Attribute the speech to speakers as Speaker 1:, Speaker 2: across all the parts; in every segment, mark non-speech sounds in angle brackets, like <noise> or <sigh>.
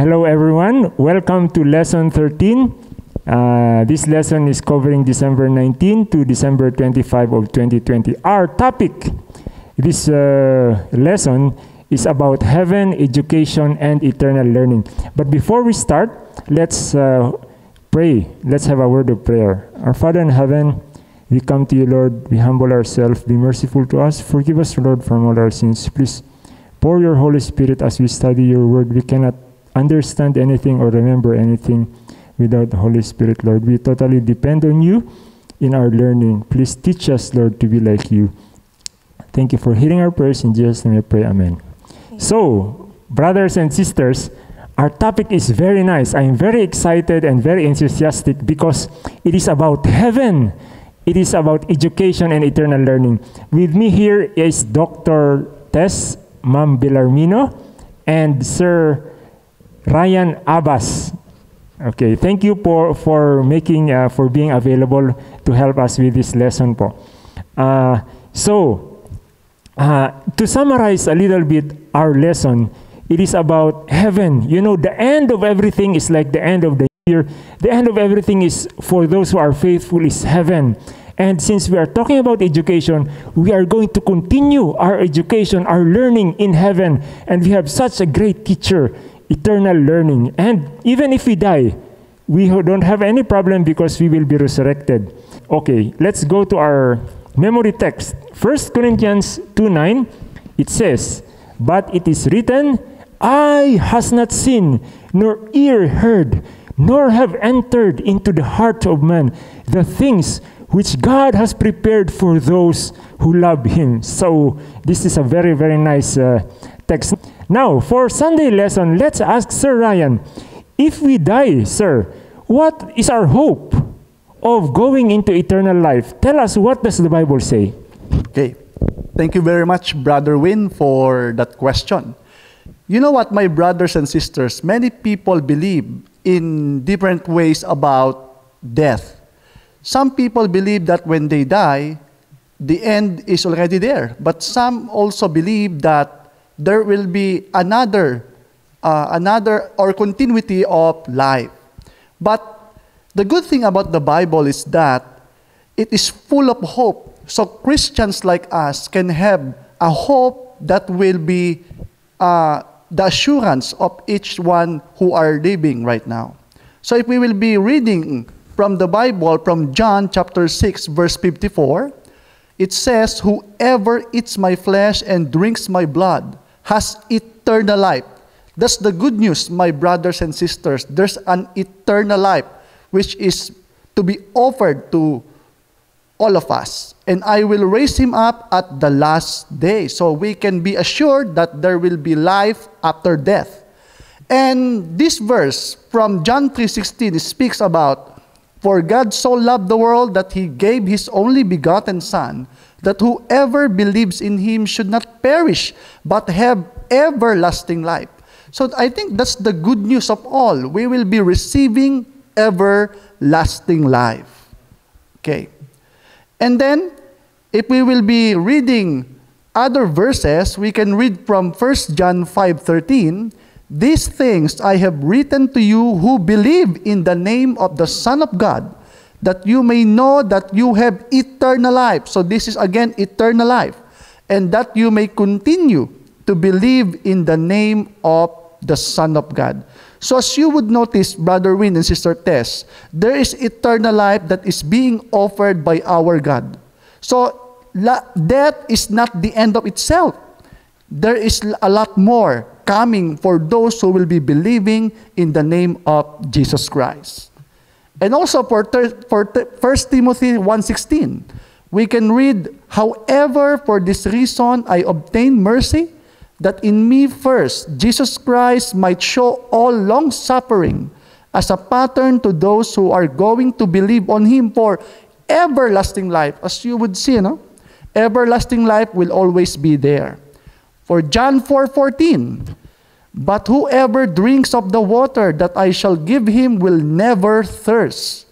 Speaker 1: Hello, everyone. Welcome to lesson 13. Uh, this lesson is covering December 19 to December 25 of 2020. Our topic this uh, lesson is about heaven, education, and eternal learning. But before we start, let's uh, pray. Let's have a word of prayer. Our Father in heaven, we come to you, Lord. We humble ourselves. Be merciful to us. Forgive us, Lord, from all our sins. Please pour your Holy Spirit as we study your word. We cannot understand anything or remember anything without the Holy Spirit, Lord. We totally depend on you in our learning. Please teach us, Lord, to be like you. Thank you for hearing our prayers. In Jesus' name we pray. Amen. So, brothers and sisters, our topic is very nice. I am very excited and very enthusiastic because it is about heaven. It is about education and eternal learning. With me here is Dr. Tess Mam Belarmino and Sir Ryan Abas. Okay, thank you for, for making, uh, for being available to help us with this lesson po. Uh, so, uh, to summarize a little bit our lesson, it is about heaven. You know, the end of everything is like the end of the year. The end of everything is for those who are faithful is heaven. And since we are talking about education, we are going to continue our education, our learning in heaven. And we have such a great teacher eternal learning. And even if we die, we don't have any problem because we will be resurrected. Okay, let's go to our memory text. 1 Corinthians 2 9, it says, But it is written, Eye has not seen, nor ear heard, nor have entered into the heart of man the things which God has prepared for those who love Him. So, this is a very, very nice uh, text. Now, for Sunday lesson, let's ask Sir Ryan, if we die, sir, what is our hope of going into eternal life? Tell us what does the Bible say?
Speaker 2: Okay. Thank you very much, Brother Win, for that question. You know what, my brothers and sisters, many people believe in different ways about death. Some people believe that when they die, the end is already there. But some also believe that there will be another, uh, another or continuity of life. But the good thing about the Bible is that it is full of hope. So Christians like us can have a hope that will be uh, the assurance of each one who are living right now. So if we will be reading from the Bible, from John chapter 6, verse 54, it says, Whoever eats my flesh and drinks my blood has eternal life. That's the good news, my brothers and sisters. There's an eternal life which is to be offered to all of us. And I will raise him up at the last day. So we can be assured that there will be life after death. And this verse from John 3:16 speaks about for God so loved the world that he gave his only begotten son that whoever believes in him should not perish, but have everlasting life. So I think that's the good news of all. We will be receiving everlasting life. Okay. And then, if we will be reading other verses, we can read from 1 John 5:13, "These things I have written to you who believe in the name of the Son of God, that you may know that you have eternal life. So this is again eternal life. And that you may continue to believe in the name of the Son of God. So as you would notice, Brother Win and Sister Tess, there is eternal life that is being offered by our God. So death is not the end of itself. There is a lot more coming for those who will be believing in the name of Jesus Christ. And also for, for 1 Timothy 1.16, we can read, However, for this reason I obtained mercy, that in me first Jesus Christ might show all long suffering as a pattern to those who are going to believe on him for everlasting life. As you would see, no? Everlasting life will always be there. For John 4:14, but whoever drinks of the water that I shall give him will never thirst.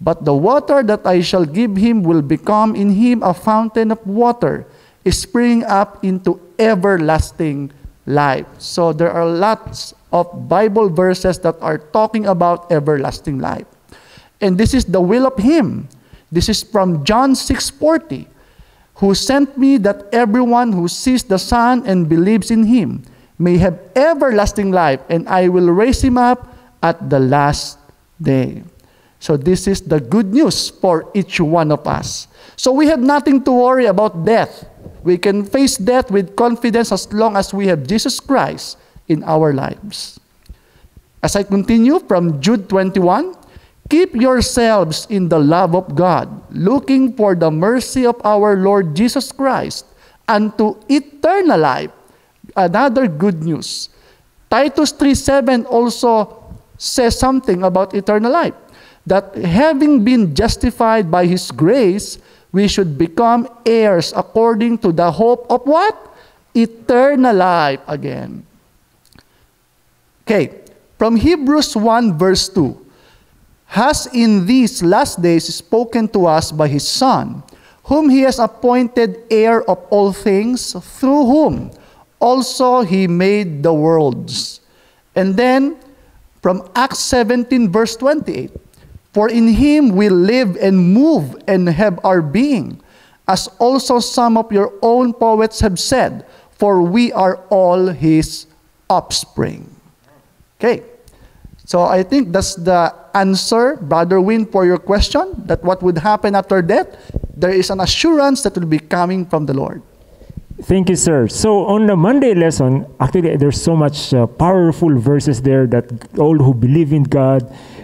Speaker 2: But the water that I shall give him will become in him a fountain of water, springing up into everlasting life. So there are lots of Bible verses that are talking about everlasting life. And this is the will of him. This is from John 6:40, who sent me that everyone who sees the Son and believes in him may have everlasting life, and I will raise him up at the last day. So this is the good news for each one of us. So we have nothing to worry about death. We can face death with confidence as long as we have Jesus Christ in our lives. As I continue from Jude 21, keep yourselves in the love of God, looking for the mercy of our Lord Jesus Christ unto eternal life. Another good news. Titus 3:7 also says something about eternal life. That having been justified by his grace, we should become heirs according to the hope of what? Eternal life again. Okay, from Hebrews 1 verse 2, has in these last days spoken to us by his Son, whom he has appointed heir of all things, through whom also he made the worlds. And then from Acts 17, verse 28, for in him we live and move and have our being, as also some of your own poets have said, for we are all his offspring. Okay. So I think that's the answer, Brother Win, for your question that what would happen after death? There is an assurance that will be coming from the Lord.
Speaker 1: Thank you, sir. So on the Monday lesson, actually, there's so much uh, powerful verses there that all who believe in God,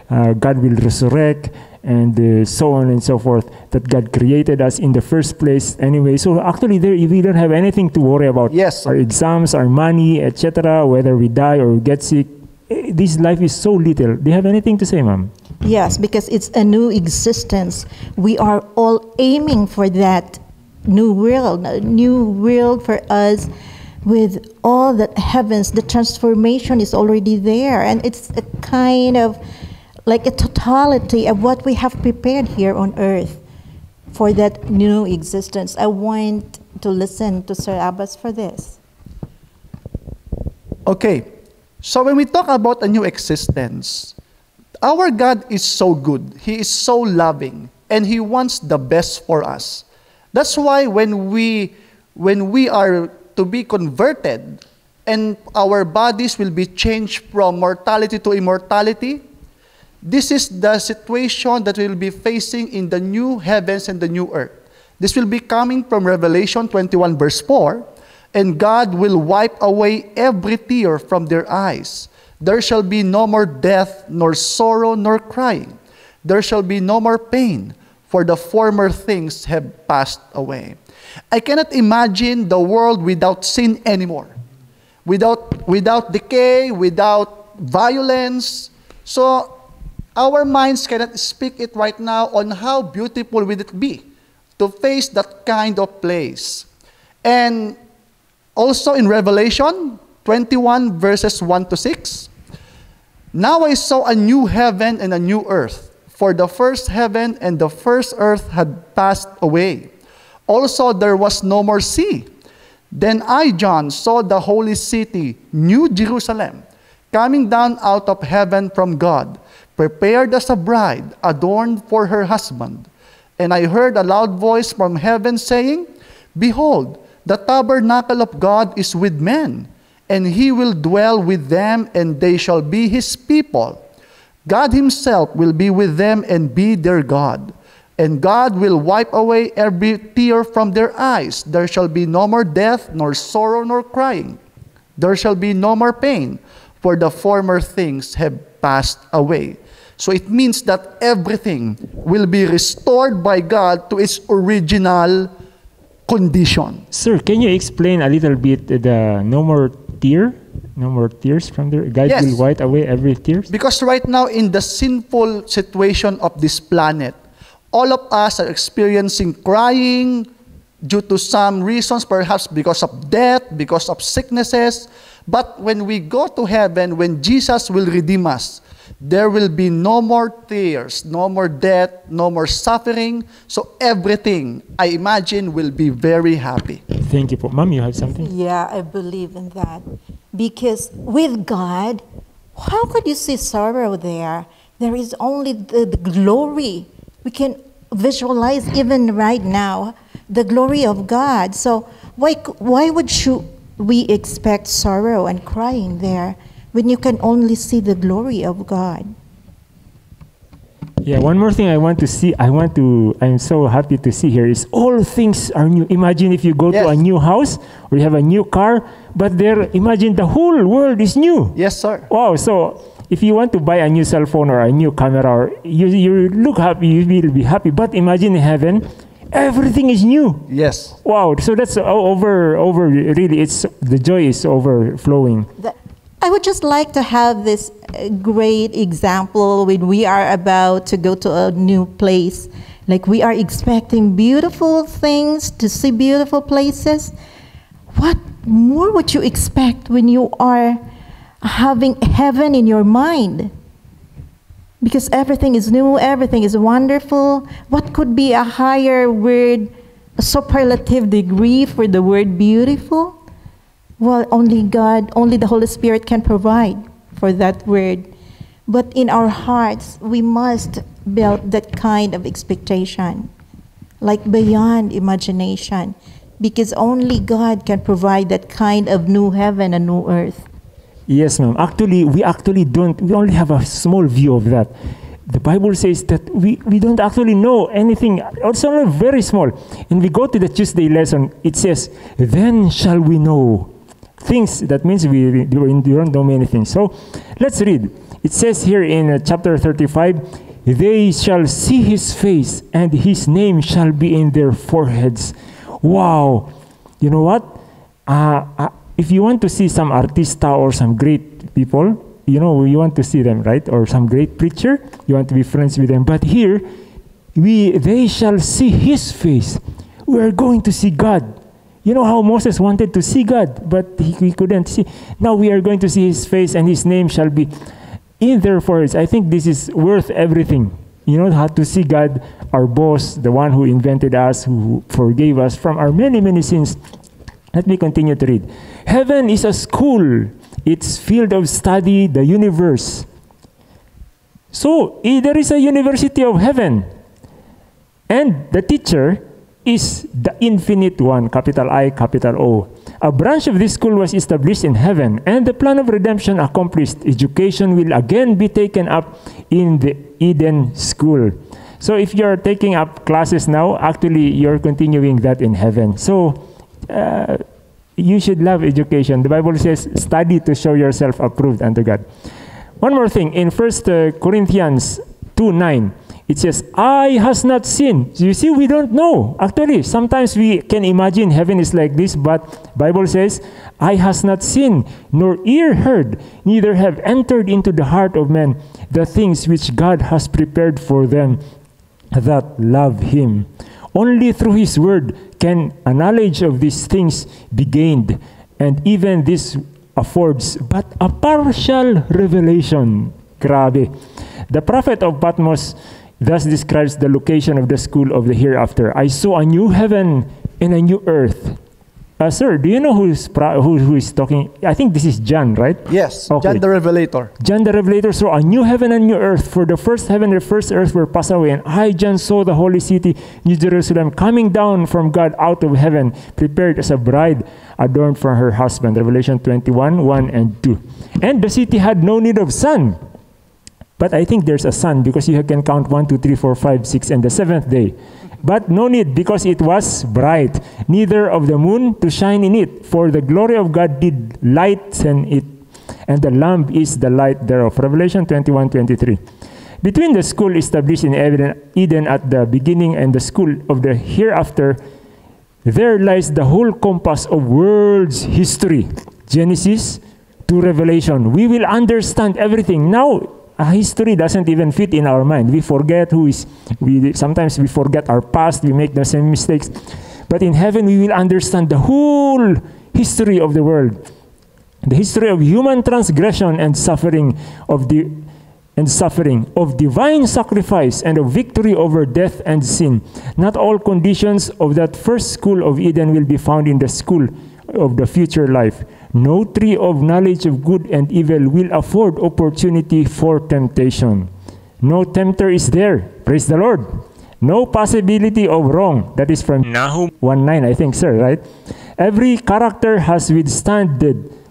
Speaker 1: uh, God will resurrect, and uh, so on and so forth. That God created us in the first place anyway. So actually, there we don't have anything to worry about.
Speaker 2: Yes.
Speaker 1: Our exams, our money, etc. Whether we die or get sick. Eh, This life is so little. Do you have anything to say, ma'am?
Speaker 3: Yes, because it's a new existence. We are all aiming for that new world, a new world for us with all the heavens. The transformation is already there, and it's a kind of like a totality of what we have prepared here on earth for that new existence. I want to listen to Sir Abas for this.
Speaker 2: Okay, so when we talk about a new existence, our God is so good. He is so loving, and He wants the best for us. That's why when we when we are to be converted and our bodies will be changed from mortality to immortality, this is the situation that we'll be facing in the new heavens and the new earth. This will be coming from Revelation 21, verse 4. And God will wipe away every tear from their eyes. There shall be no more death, nor sorrow, nor crying. There shall be no more pain, for the former things have passed away. I cannot imagine the world without sin anymore, without, without decay, without violence. So our minds cannot speak it right now on how beautiful will it be to face that kind of place. And also in Revelation 21, verses 1 to 6, now I saw a new heaven and a new earth, for the first heaven and the first earth had passed away. Also, there was no more sea. Then I, John, saw the holy city, New Jerusalem, coming down out of heaven from God, prepared as a bride, adorned for her husband. And I heard a loud voice from heaven saying, Behold, the tabernacle of God is with men, and he will dwell with them, and they shall be his people. God himself will be with them and be their God. And God will wipe away every tear from their eyes. There shall be no more death, nor sorrow, nor crying. There shall be no more pain, for the former things have passed away. So it means that everything will be restored by God to its original condition.
Speaker 1: Sir, can you explain a little bit the no more tear, no more tears from there? God
Speaker 2: Yes.
Speaker 1: will wipe away every tears.
Speaker 2: Because right now, in the sinful situation of this planet, all of us are experiencing crying due to some reasons, perhaps because of death, because of sicknesses. But when we go to heaven, when Jesus will redeem us, there will be no more tears, no more death, no more suffering. So everything, I imagine, will be very happy.
Speaker 1: Thank you po. Ma'am, you have something?
Speaker 3: Yeah, I believe in that. Because with God, how could you see sorrow there? There is only the, the glory. We can visualize even right now the glory of God. So why, why would you, we expect sorrow and crying there when you can only see the glory of God?
Speaker 1: Yeah, one more thing I want to see, I want to, I'm so happy to see here is all things are new. Imagine if you go
Speaker 2: Yes.
Speaker 1: to a new house or you have a new car, but there, imagine the whole world is new.
Speaker 2: Yes, sir.
Speaker 1: Wow, so if you want to buy a new cell phone or a new camera, or you, you look happy, you will be happy. But imagine in heaven, everything is new.
Speaker 2: Yes.
Speaker 1: Wow, so that's over, over, really, it's, the joy is overflowing.
Speaker 3: The- I would just like to have this uh, great example when we are about to go to a new place. Like we are expecting beautiful things, to see beautiful places. What more would you expect when you are having heaven in your mind? Because everything is new, everything is wonderful. What could be a higher word, a superlative degree for the word beautiful? Well, only God, only the Holy Spirit can provide for that word. But in our hearts, we must build that kind of expectation, like beyond imagination, because only God can provide that kind of new heaven and new earth.
Speaker 1: Yes, ma'am. Actually, we actually don't, we only have a small view of that. The Bible says that we, we don't actually know anything, only very small. And we go to the Tuesday lesson, it says, Then shall we know things. That means we, we don't know many things. So let's read. It says here in uh, chapter 35, They shall see his face, and his name shall be in their foreheads. Wow. You know what? Uh, uh, if you want to see some artista or some great people, you know, you want to see them, right? Or some great preacher, you want to be friends with them. But here, we they shall see his face. We are going to see God. You know how Moses wanted to see God, but he, he couldn't see. Now we are going to see his face, and his name shall be in their foreheads. I think this is worth everything. You know, how to see God, our boss, the one who invented us, who forgave us from our many, many sins. Let me continue to read. Heaven is a school, its field of study, the universe. So, eh, there is a university of heaven. And the teacher is the infinite one, capital I, capital O. A branch of this school was established in heaven, and the plan of redemption accomplished. Education will again be taken up in the Eden school. So, if you're taking up classes now, actually, you're continuing that in heaven. So, uh, you should love education. The Bible says, study to show yourself approved unto God. One more thing, in First uh, Corinthians 2 9, it says, Eye has not seen. You see, we don't know. Actually, sometimes we can imagine heaven is like this, but Bible says, Eye has not seen, nor ear heard, neither have entered into the heart of man the things which God has prepared for them that love him. Only through his word can a knowledge of these things be gained, and even this affords but a partial revelation. Grabe. The prophet of Patmos thus describes the location of the school of the hereafter. I saw a new heaven and a new earth. Uh, sir, do you know who's who, who is talking? I think this is John, right?
Speaker 2: Yes.
Speaker 1: Okay.
Speaker 2: John the Revelator.
Speaker 1: John the Revelator saw a new heaven and new earth, for the first heaven and the first earth were passed away. And I, John, saw the holy city, New Jerusalem, coming down from God out of heaven, prepared as a bride adorned for her husband. Revelation 21 1 and 2. And the city had no need of sun. But I think there's a sun because you can count 1, 2, 3, 4, 5, 6, and the seventh day. But no need because it was bright, neither of the moon to shine in it, for the glory of God did lighten it, and the lamp is the light thereof. Revelation 21 23. Between the school established in Eden, at the beginning and the school of the hereafter, there lies the whole compass of world's history. Genesis to Revelation. We will understand everything. Now, history doesn't even fit in our mind. We forget who is, we sometimes we forget our past, we make the same mistakes. But in heaven, we will understand the whole history of the world. The history of human transgression and suffering of the and suffering, of divine sacrifice and of victory over death and sin. Not all conditions of that first school of Eden will be found in the school of the future life. No tree of knowledge of good and evil will afford opportunity for temptation. No tempter is there. Praise the Lord. No possibility of wrong. That is from Nahum 1 9, I think, sir, right? Every character has withstood,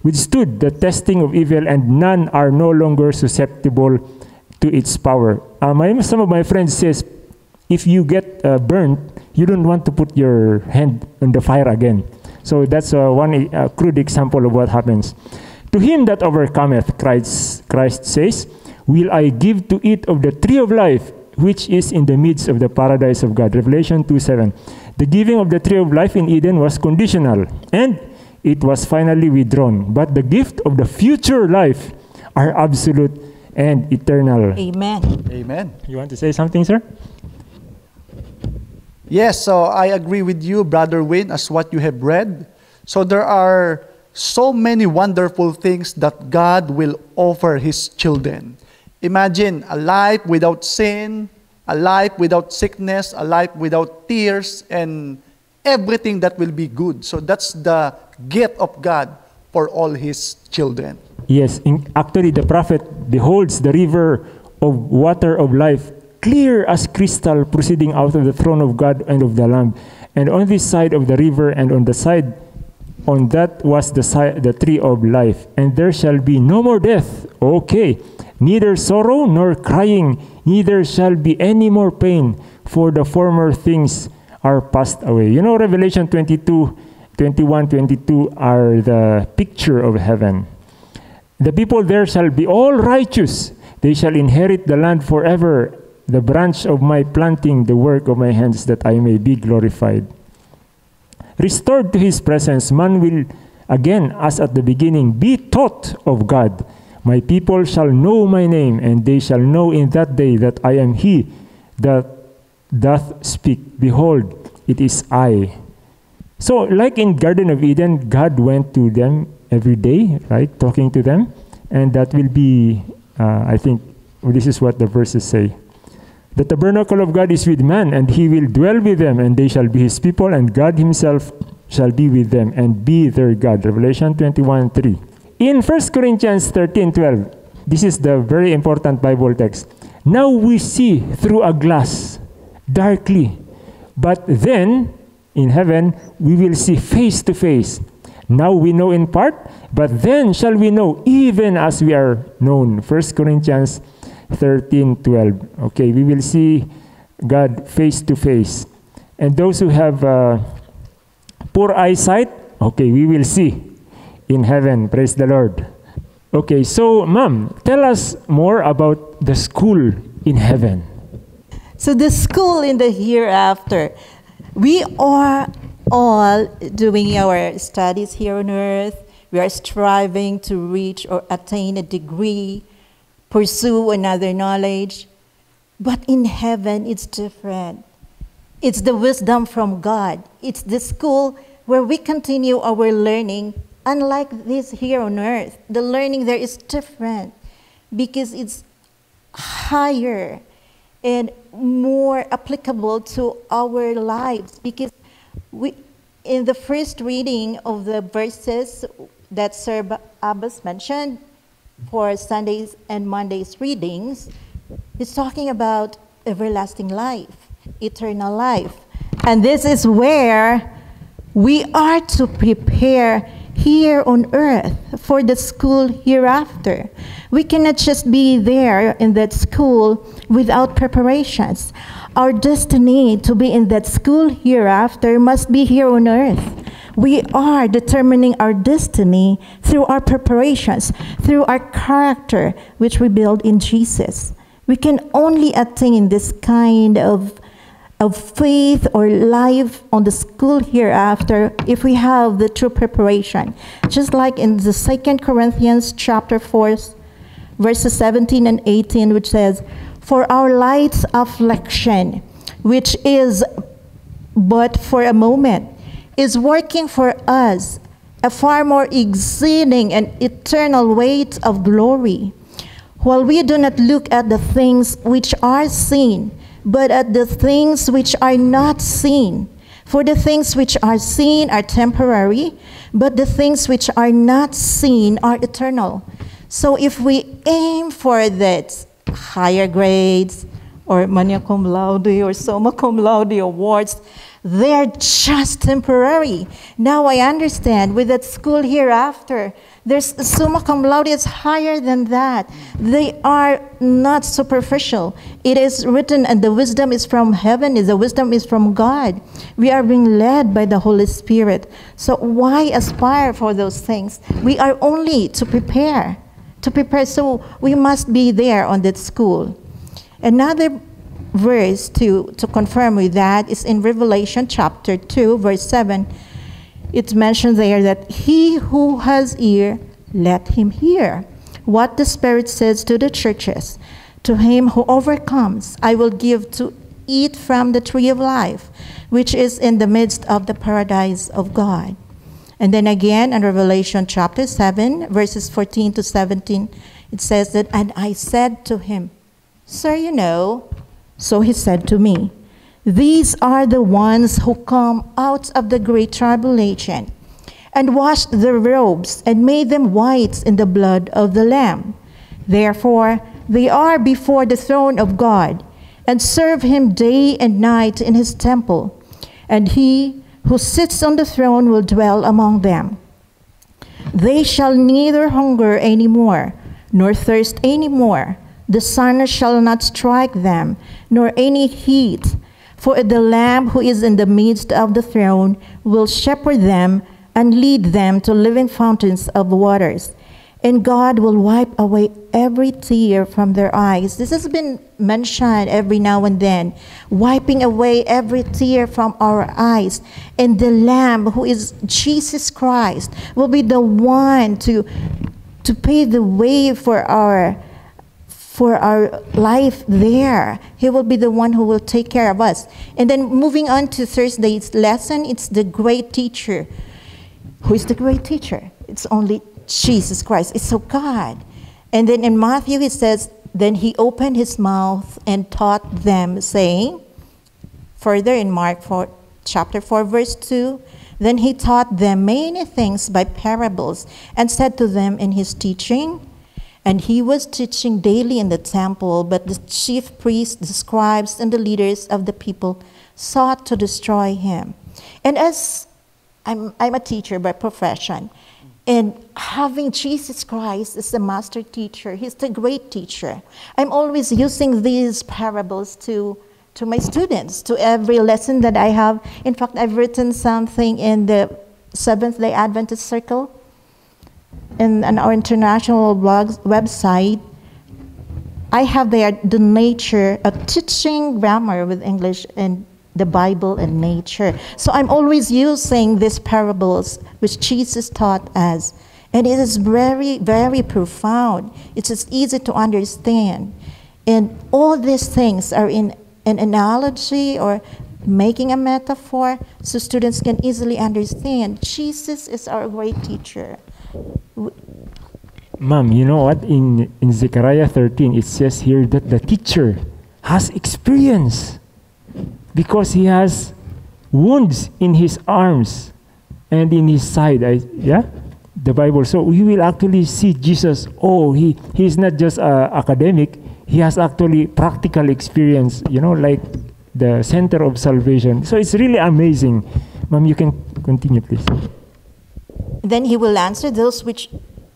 Speaker 1: withstood the testing of evil, and none are no longer susceptible to its power. Uh, my, some of my friends says, if you get uh, burnt, you don't want to put your hand on the fire again. So that's uh, one uh, crude example of what happens. To him that overcometh, Christ, Christ says, will I give to eat of the tree of life, which is in the midst of the paradise of God. Revelation 2 7. The giving of the tree of life in Eden was conditional, and it was finally withdrawn. But the gift of the future life are absolute and eternal.
Speaker 3: Amen.
Speaker 2: Amen.
Speaker 1: You want to say something, sir?
Speaker 2: Yes, so I agree with you, Brother Win, as what you have read. So there are so many wonderful things that God will offer His children. Imagine a life without sin, a life without sickness, a life without tears, and everything that will be good. So that's the gift of God for all His children.
Speaker 1: Yes, in, actually, the prophet beholds the river of water of life clear as crystal proceeding out of the throne of God and of the Lamb. And on this side of the river and on the side on that was the, the tree of life. And there shall be no more death. Okay. Neither sorrow nor crying, neither shall be any more pain, for the former things are passed away. You know, Revelation 22, 21, 22 are the picture of heaven. The people there shall be all righteous. They shall inherit the land forever, the branch of my planting, the work of my hands, that I may be glorified. Restored to his presence, man will again, as at the beginning, be taught of God. My people shall know my name, and they shall know in that day that I am he that doth speak. Behold, it is I. So, like in Garden of Eden, God went to them every day, right, talking to them, and that will be, uh, I think, this is what the verses say. The tabernacle of God is with man, and he will dwell with them, and they shall be his people, and God himself shall be with them and be their God. Revelation 21 3. In 1 Corinthians 13 12, this is the very important Bible text. Now we see through a glass, darkly, but then in heaven we will see face to face. Now we know in part, but then shall we know even as we are known. 1 Corinthians 13 12. Okay, we will see God face to face. And those who have uh, poor eyesight, okay, we will see in heaven. Praise the Lord. Okay, so, ma'am, tell us more about the school in heaven.
Speaker 3: So the school in the hereafter, we are all doing our studies here on earth. We are striving to reach or attain a degree, pursue another knowledge. But in heaven, it's different. It's the wisdom from God. It's the school where we continue our learning. Unlike this here on earth, the learning there is different because it's higher and more applicable to our lives because we in the first reading of the verses that Sir Abas mentioned for Sundays and Mondays readings, he's talking about everlasting life, eternal life. And this is where we are to prepare here on earth for the school hereafter. We cannot just be there in that school without preparations. Our destiny to be in that school hereafter must be here on earth. We are determining our destiny through our preparations, through our character, which we build in Jesus. We can only attain this kind of of faith or life on the school hereafter if we have the true preparation. Just like in the Second Corinthians chapter 4, verses 17 and 18, which says, For our light affliction, which is but for a moment, is working for us a far more exceeding and eternal weight of glory. While we do not look at the things which are seen, but at the things which are not seen. For the things which are seen are temporary, but the things which are not seen are eternal. So if we aim for that higher grades or magna cum laude or summa cum laude awards, they're just temporary. Now I understand with that school hereafter, there's summa cum laude is higher than that. They are not superficial. It is written, and the wisdom is from heaven, the wisdom is from God. We are being led by the Holy Spirit. So why aspire for those things? We are only to prepare. To prepare, so we must be there on that school. Another verse to, to confirm with that is in Revelation chapter 2, verse 7. It's mentioned there that he who has ear, let him hear what the Spirit says to the churches. To him who overcomes, I will give to eat from the tree of life, which is in the midst of the paradise of God. And then again in Revelation chapter 7, verses 14 to 17, it says that, And I said to him, Sir, you know, so he said to me, These are the ones who come out of the great tribulation, and washed their robes, and made them white in the blood of the Lamb. Therefore, they are before the throne of God, and serve him day and night in his temple. And he who sits on the throne will dwell among them. They shall neither hunger any more, nor thirst any more the sun shall not strike them, nor any heat. For the Lamb who is in the midst of the throne will shepherd them and lead them to living fountains of waters. And God will wipe away every tear from their eyes. This has been mentioned every now and then. Wiping away every tear from our eyes. And the Lamb, who is Jesus Christ, will be the one to, to pave the way for our for our life there. He will be the one who will take care of us. And then moving on to Thursday's lesson, it's the great teacher. Who is the great teacher? It's only Jesus Christ. It's so God. And then in Matthew, it says, Then he opened his mouth and taught them, saying, further in Mark 4, chapter 4, verse 2, Then he taught them many things by parables and said to them in his teaching, and he was teaching daily in the temple, but the chief priests, the scribes, and the leaders of the people sought to destroy him. And as I'm, I'm a teacher by profession, and having Jesus Christ as the master teacher, he's the great teacher. I'm always using these parables to, to my students, to every lesson that I have. In fact, I've written something in the Seventh day Adventist Circle in, in our international blogs, website, I have there the nature of teaching grammar with English and the Bible and nature. So I'm always using these parables which Jesus taught us. And it is very, very profound. It's just easy to understand. And all these things are in an analogy or making a metaphor so students can easily understand. Jesus is our great teacher.
Speaker 1: Mom, you know what? In, in Zechariah 13, it says here that the teacher has experience because he has wounds in his arms and in his side. I, yeah? The Bible. So we will actually see Jesus. Oh, he, he is not just uh, academic, he has actually practical experience, you know, like the center of salvation. So it's really amazing. Mom, you can continue, please.
Speaker 3: Then he will answer those which,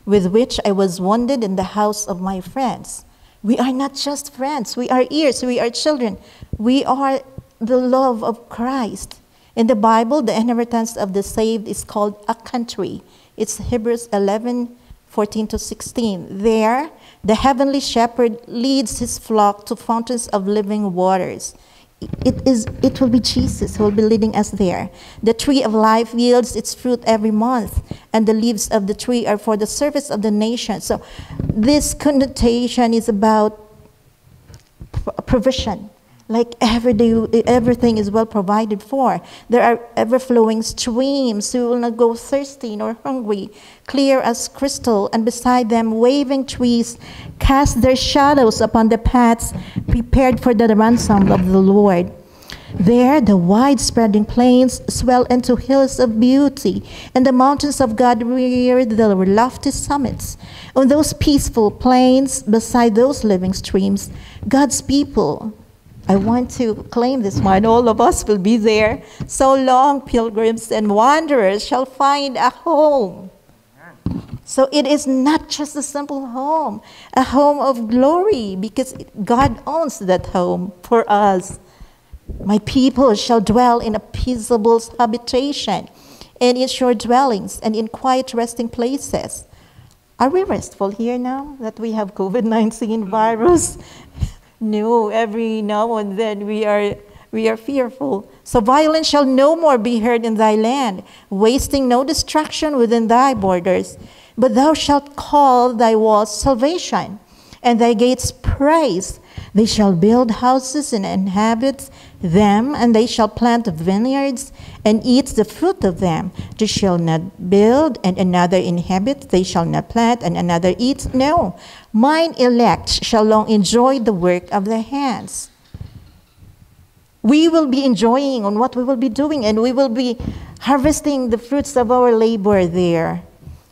Speaker 3: with which I was wounded in the house of my friends. We are not just friends, we are ears, we are children. We are the love of Christ. In the Bible, the inheritance of the saved is called a country. It's Hebrews 11 14 to 16. There, the heavenly shepherd leads his flock to fountains of living waters it is it will be jesus who will be leading us there. The tree of life yields its fruit every month and the leaves of the tree are for the service of the nation. So this connotation is about provision like every day, everything is well provided for. There are ever flowing streams. You will not go thirsty nor hungry, clear as crystal, and beside them, waving trees cast their shadows upon the paths prepared for the ransom of the Lord. There, the wide spreading plains swell into hills of beauty, and the mountains of God rear their lofty summits. On those peaceful plains, beside those living streams, God's people, I want to claim this one, all of us will be there. So long, pilgrims and wanderers shall find a home. So it is not just a simple home, a home of glory, because God owns that home for us. My people shall dwell in a peaceable habitation, and in sure dwellings, and in quiet resting places. Are we restful here now that we have COVID 19 virus? No, every now and then we are, we are fearful. So violence shall no more be heard in thy land, wasting no destruction within thy borders. But thou shalt call thy walls salvation, and thy gates praise. They shall build houses and inhabit them, and they shall plant vineyards and eat the fruit of them. They shall not build and another inhabit, they shall not plant and another eat. No, mine elect shall long enjoy the work of their hands. We will be enjoying on what we will be doing, and we will be harvesting the fruits of our labor there.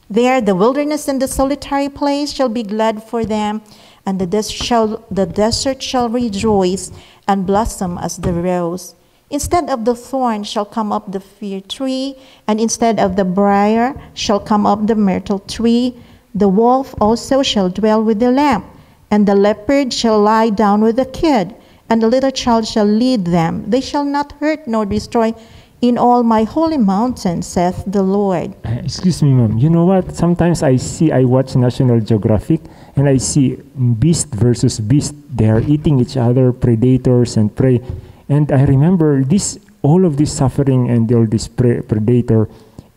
Speaker 3: There, the wilderness and the solitary place shall be glad for them, and the, des- shall, the desert shall rejoice and blossom as the rose. Instead of the thorn shall come up the fir tree, and instead of the brier shall come up the myrtle tree. The wolf also shall dwell with the lamb, and the leopard shall lie down with the kid, and the little child shall lead them. They shall not hurt nor destroy in all my holy mountain, saith the Lord.
Speaker 1: Uh, excuse me, ma'am. You know what? Sometimes I see, I watch National Geographic, and I see beast versus beast. They are eating each other, predators and prey. And I remember this, all of this suffering and all this pre- predator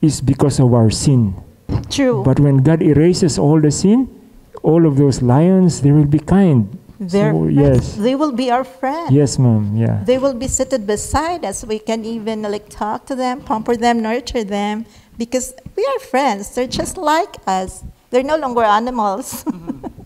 Speaker 1: is because of our sin.
Speaker 3: True.
Speaker 1: But when God erases all the sin, all of those lions, they will be kind.
Speaker 3: They're
Speaker 1: So, yes.
Speaker 3: They will be our friends.
Speaker 1: Yes, ma'am. Yeah.
Speaker 3: They will be seated beside us. We can even like talk to them, pamper them, nurture them, because we are friends. They're just like us. They're no longer animals.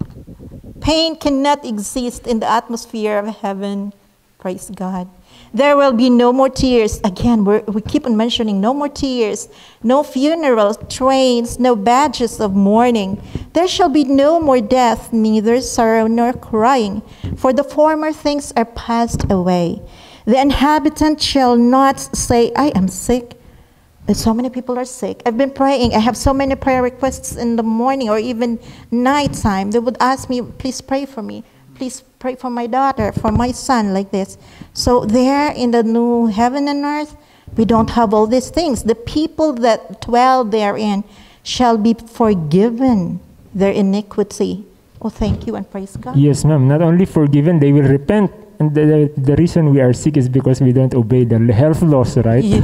Speaker 3: <laughs> Pain cannot exist in the atmosphere of heaven. Praise God. There will be no more tears. Again, we keep on mentioning no more tears, no funerals, trains, no badges of mourning. There shall be no more death, neither sorrow nor crying, for the former things are passed away. The inhabitant shall not say, I am sick. So many people are sick. I've been praying. I have so many prayer requests in the morning or even nighttime. They would ask me, please pray for me. Please pray for my daughter, for my son, like this. So, there in the new heaven and earth, we don't have all these things. The people that dwell therein shall be forgiven their iniquity. Oh, thank you and praise God.
Speaker 1: Yes, ma'am. Not only forgiven, they will repent. And the, the, the reason we are sick is because we don't obey the health laws, right?
Speaker 3: Yes,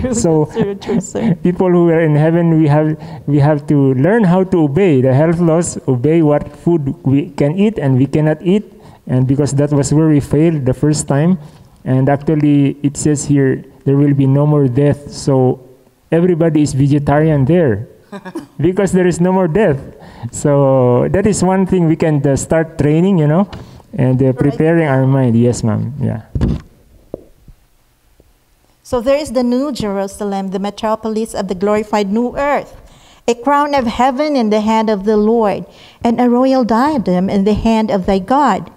Speaker 3: true. <laughs>
Speaker 1: So-
Speaker 3: true, true, sir.
Speaker 1: People who are in heaven, we have we have to learn how to obey the health laws, obey what food we can eat and we cannot eat, and because that was where we failed the first time. And actually, it says here there will be no more death. So everybody is vegetarian there, <laughs> because there is no more death. So that is one thing we can uh, start training, you know, and uh, preparing our mind. Yes, ma'am. Yeah.
Speaker 3: So there is the new Jerusalem, the metropolis of the glorified new earth, a crown of heaven in the hand of the Lord, and a royal diadem in the hand of thy God.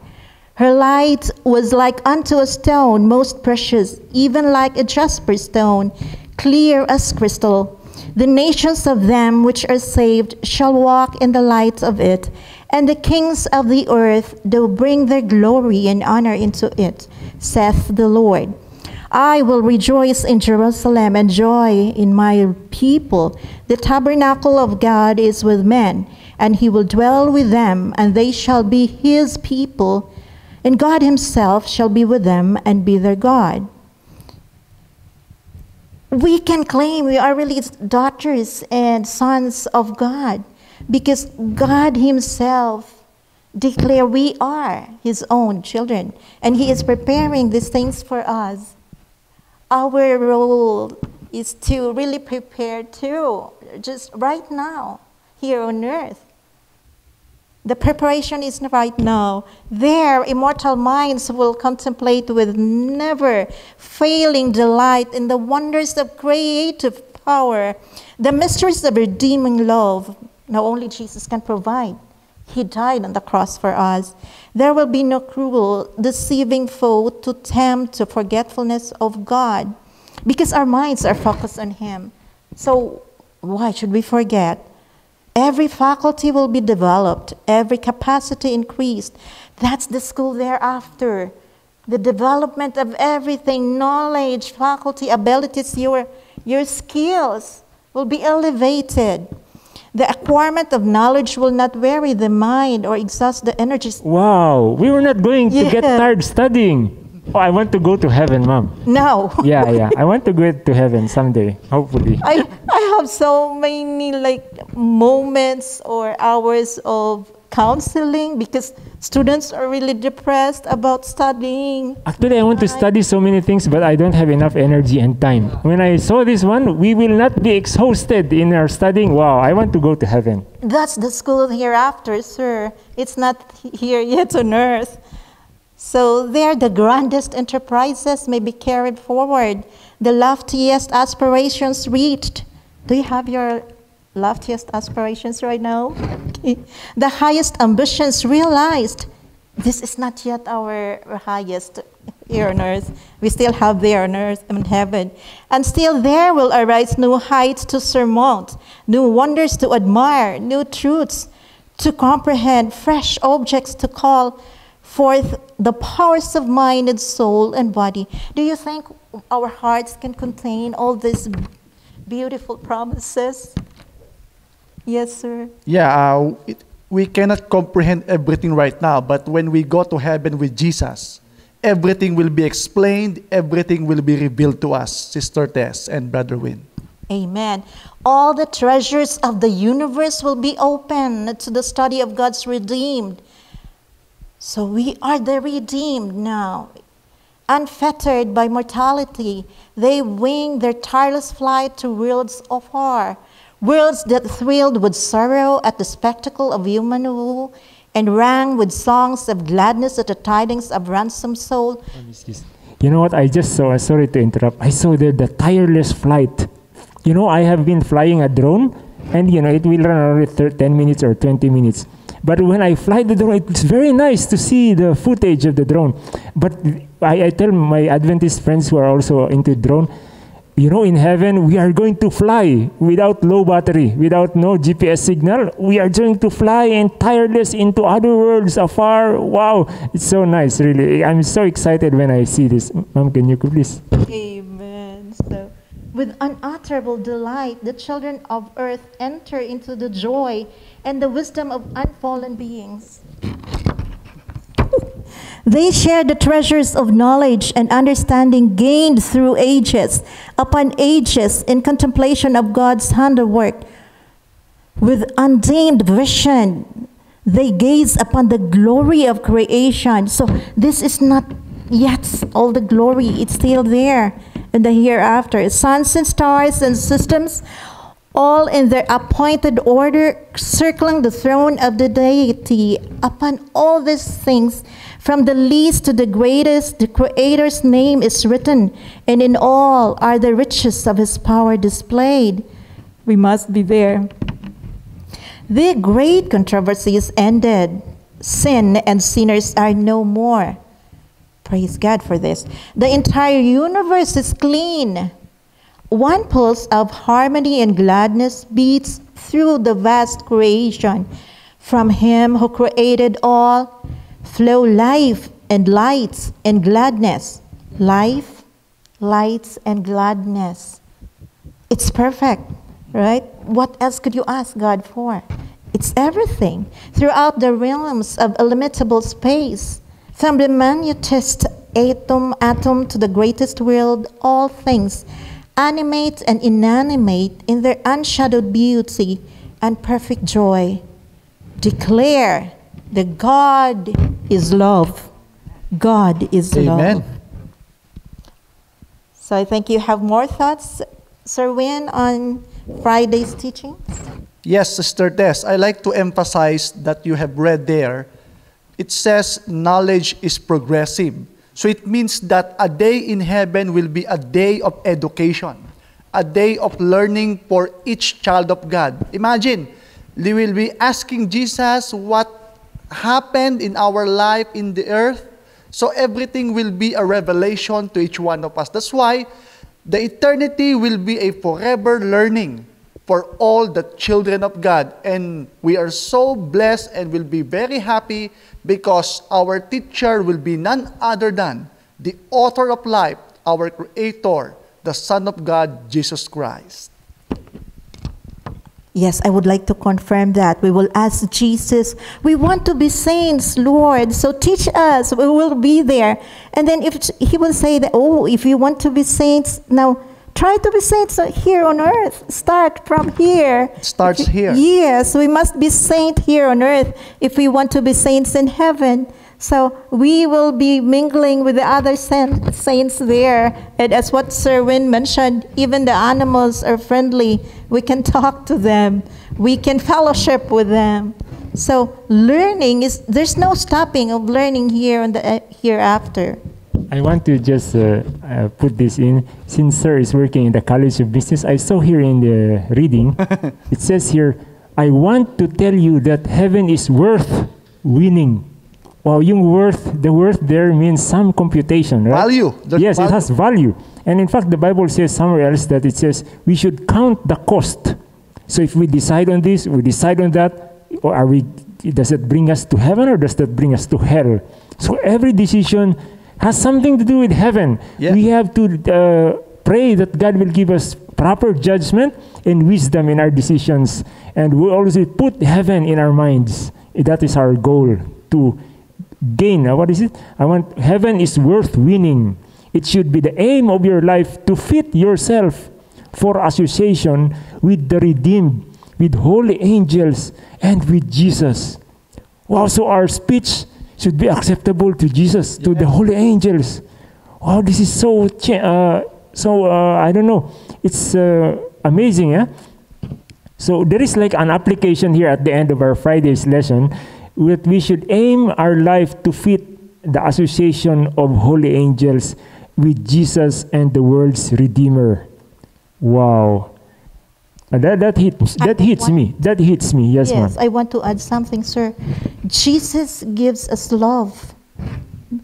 Speaker 3: Her light was like unto a stone most precious, even like a jasper stone, clear as crystal. The nations of them which are saved shall walk in the light of it, and the kings of the earth do bring their glory and honor into it, saith the Lord. I will rejoice in Jerusalem and joy in my people. The tabernacle of God is with men, and he will dwell with them, and they shall be his people, and God himself shall be with them and be their God. We can claim we are really daughters and sons of God because God himself declare we are his own children and he is preparing these things for us our role is to really prepare too, just right now, here on earth. The preparation is right now. Their immortal minds will contemplate with never failing delight in the wonders of creative power, the mysteries of redeeming love. Now, only Jesus can provide. He died on the cross for us. There will be no cruel, deceiving foe to tempt to forgetfulness of God because our minds are focused on Him. So, why should we forget? Every faculty will be developed, every capacity increased. That's the school thereafter. The development of everything knowledge, faculty, abilities, your, your skills will be elevated. The acquirement of knowledge will not weary the mind or exhaust the energies.
Speaker 1: Wow, we were not going to get tired studying. Oh, I want to go to heaven, mom.
Speaker 3: No.
Speaker 1: Yeah, yeah. I want to go to heaven someday, hopefully.
Speaker 3: I, I have so many like moments or hours of counseling because students are really depressed about studying.
Speaker 1: Actually, I want to study so many things, but I don't have enough energy and time. When I saw this one, we will not be exhausted in our studying. Wow, I want to go to heaven.
Speaker 3: That's the school hereafter, sir. It's not here yet on earth. So there, the grandest enterprises may be carried forward, the loftiest aspirations reached. Do you have your loftiest aspirations right now? The highest ambitions realized. This is not yet our highest here on earth. We still have there on earth and heaven. And still there will arise new heights to surmount, new wonders to admire, new truths to comprehend, fresh objects to call forth the powers of mind and soul and body. Do you think our hearts can contain all these beautiful promises? Yes, sir.
Speaker 2: Yeah, uh, it, we cannot comprehend everything right now, but when we go to heaven with Jesus, everything will be explained, everything will be revealed to us, Sister Tess and Brother Win.
Speaker 3: Amen. All the treasures of the universe will be open to the study of God's redeemed. So we are the redeemed now. Unfettered by mortality, they wing their tireless flight to worlds afar, worlds that thrilled with sorrow at the spectacle of human woe and rang with songs of gladness at the tidings of ransomed soul.
Speaker 1: You know what? I just saw, uh, sorry to interrupt, I saw the, the tireless flight. You know, I have been flying a drone, and you know, it will run thir- 10 minutes or 20 minutes. But when I fly the drone, it's very nice to see the footage of the drone. But I, I tell my Adventist friends who are also into drone, you know, in heaven, we are going to fly without low battery, without no GPS signal. We are going to fly and tireless into other worlds afar. Wow, it's so nice, really. I'm so excited when I see this. Mom, can you please?
Speaker 3: Amen. So, with unutterable delight, the children of earth enter into the joy and the wisdom of unfallen beings. <laughs> They share the treasures of knowledge and understanding gained through ages upon ages in contemplation of God's handiwork. With undimmed vision, they gaze upon the glory of creation. So, this is not yet all the glory, it's still there in the hereafter. Suns and stars and systems, all in their appointed order, circling the throne of the deity. Upon all these things, from the least to the greatest, the Creator's name is written, and in all are the riches of his power displayed. We must be there. The great controversy is ended. Sin and sinners are no more. Praise God for this. The entire universe is clean. One pulse of harmony and gladness beats through the vast creation. From Him who created all flow life and lights and gladness. Life, lights, and gladness. It's perfect, right? What else could you ask God for? It's everything throughout the realms of illimitable space. From the minutest atom, atom to the greatest world, all things, animate and inanimate, in their unshadowed beauty and perfect joy, declare that God is love. God is love.
Speaker 2: Amen.
Speaker 3: So I think you have more thoughts, Sir Win, on Friday's teaching?
Speaker 2: Yes, Sister Tess. I like to emphasize that you have read there. It says knowledge is progressive. So it means that a day in heaven will be a day of education, a day of learning for each child of God. Imagine, we will be asking Jesus what happened in our life in the earth. So everything will be a revelation to each one of us. That's why the eternity will be a forever learning for all the children of God. And we are so blessed and will be very happy because our teacher will be none other than the author of life, our creator, the Son of God, Jesus Christ.
Speaker 3: Yes, I would like to confirm that. We will ask Jesus, we want to be saints, Lord, so teach us. We will be there. And then if he will say that, oh, if you want to be saints, now try to be saints here on earth. Start from here.
Speaker 2: It starts
Speaker 3: If
Speaker 2: here.
Speaker 3: Yes, we must be saint here on earth if we want to be saints in heaven. So we will be mingling with the other saints there. And as what Sir Win mentioned, even the animals are friendly. We can <laughs> talk to them. We can fellowship with them. So learning is there's no stopping of learning here and the uh, hereafter.
Speaker 1: I want to just uh, uh, put this in. Since Sir is working in the College of Business, I saw here in the reading, <laughs> it says here, I want to tell you that heaven is worth winning. Wow, yung worth, the worth there means some computation, right?
Speaker 2: Value. There's
Speaker 1: yes, it has value. And in fact, the Bible says somewhere else that it says we should count the cost. So if we decide on this, we decide on that, or are we, does it bring us to heaven or does that bring us to hell? So every decision has something to do with heaven.
Speaker 2: Yeah.
Speaker 1: We have to uh, pray that God will give us proper judgment and wisdom in our decisions. And we always put heaven in our minds. That is our goal to gain. uh, What is it? I want heaven is worth winning. It should be the aim of your life to fit yourself for association with the redeemed, with holy angels, and with Jesus. Also, our speech should be acceptable to Jesus, to the holy angels. Oh, this is so, uh, so uh, I don't know. It's uh, amazing, yeah? So there is like an application here at the end of our Friday's lesson that we should aim our life to fit the association of holy angels with Jesus and the world's Redeemer. Wow. Uh, that, that hits that hits me. That hits me. Yes,
Speaker 3: yes,
Speaker 1: ma'am.
Speaker 3: I want to add something, sir. Jesus gives us love.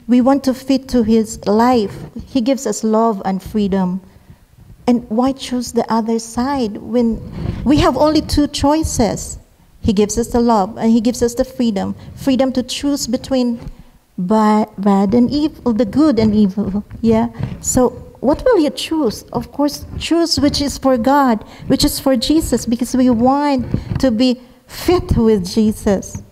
Speaker 3: We want to fit to his life. He gives us love and freedom. And why choose the other side when we have only two choices? He gives us the love and he gives us the freedom freedom to choose between bad, bad and evil, the good and evil. Yeah. So, what will you choose? Of course, choose which is for God, which is for Jesus, because we want to be fit with Jesus.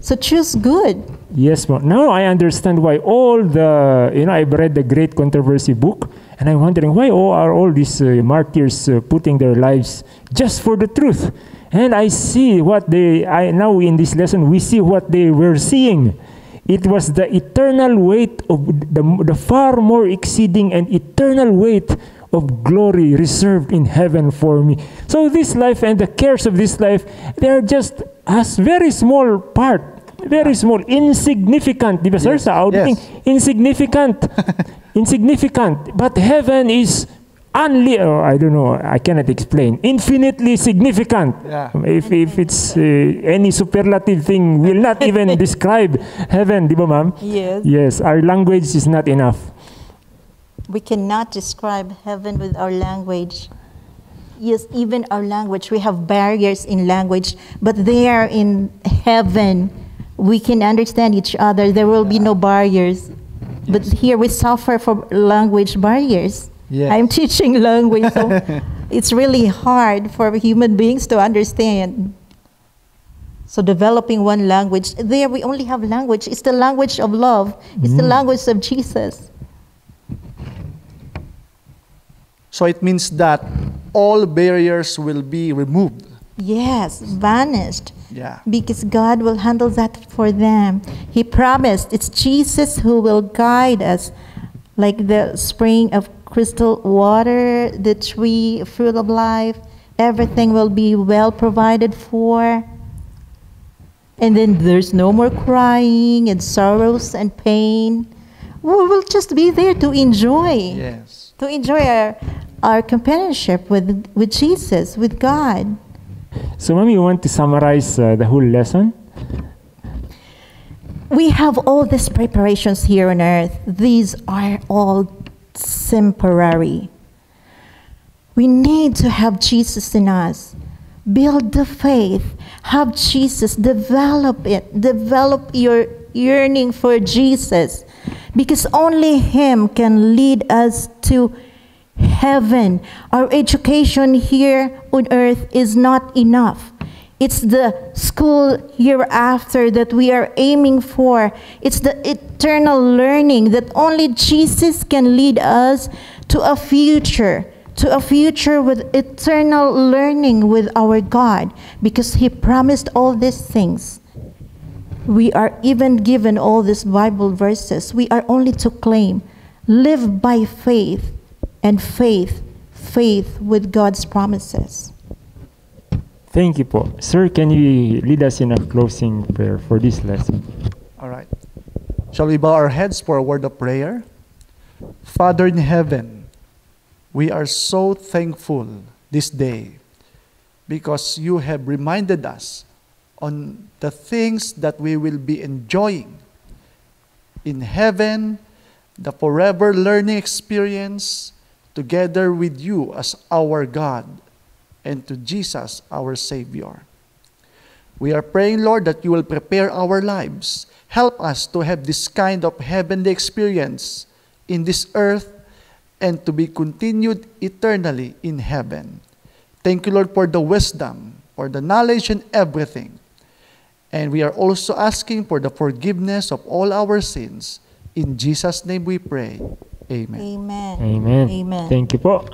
Speaker 3: So, choose good.
Speaker 1: Yes, ma'am. Now I understand why all the, you know, I've read the Great Controversy book, and I'm wondering why all are all these uh, martyrs uh, putting their lives just for the truth. And I see what they, I now in this lesson, we see what they were seeing. It was the eternal weight of the, the far more exceeding and eternal weight of glory reserved in heaven for me. So this life and the cares of this life, they are just as very small part, very small, insignificant. Di ba, sir,
Speaker 2: Yes,
Speaker 1: sa outing?
Speaker 2: yes.
Speaker 1: Insignificant. <laughs> insignificant. But heaven is unli- oh, I don't know, I cannot explain. Infinitely significant.
Speaker 2: Yeah.
Speaker 1: If, if it's uh, any superlative thing, will not <laughs> even describe heaven, di ba, ma'am?
Speaker 3: Yes.
Speaker 1: Yes, our language is not enough.
Speaker 3: We cannot describe heaven with our language. Yes, even our language, we have barriers in language, but there in heaven, we can understand each other. There will be no barriers. But here we suffer from language barriers. I'm teaching language, <laughs> so it's really hard for human beings to understand. So developing one language, there we only have language. It's the language of love. It's the mm. language of Jesus.
Speaker 2: So it means that all barriers will be removed.
Speaker 3: Yes, vanished.
Speaker 2: Yeah.
Speaker 3: Because God will handle that for them. He promised it's Jesus who will guide us, like the spring of crystal water, the tree, fruit of life, everything will be well provided for. And then there's no more crying and sorrows and pain. We will just be there to enjoy,
Speaker 2: Yes.
Speaker 3: to enjoy our, our companionship with, with Jesus, with God.
Speaker 1: So, Mom, you want to summarize uh, the whole lesson?
Speaker 3: We have all these preparations here on earth. These are all temporary. We need to have Jesus in us. Build the faith. Have Jesus. Develop it. Develop your yearning for Jesus. Because only Him can lead us to heaven. Our education here on earth is not enough. It's the school hereafter that we are aiming for. It's the eternal learning that only Jesus can lead us to a future, to a future with eternal learning with our God, because He promised all these things. We are even given all these Bible verses. We are only to claim, live by faith, and faith, faith with God's promises.
Speaker 1: Thank you po. Sir, can you lead us in a closing prayer for this lesson?
Speaker 2: All right. Shall we bow our heads for a word of prayer? Father in heaven, we are so thankful this day because you have reminded us on the things that we will be enjoying in heaven, the forever learning experience together with you as our God and to Jesus, our Savior. We are praying, Lord, that you will prepare our lives. Help us to have this kind of heavenly experience in this earth and to be continued eternally in heaven. Thank you, Lord, for the wisdom, for the knowledge and everything. And we are also asking for the forgiveness of all our sins. In Jesus' name we pray. Amen.
Speaker 3: Amen.
Speaker 1: Amen.
Speaker 3: Amen.
Speaker 1: Thank you po.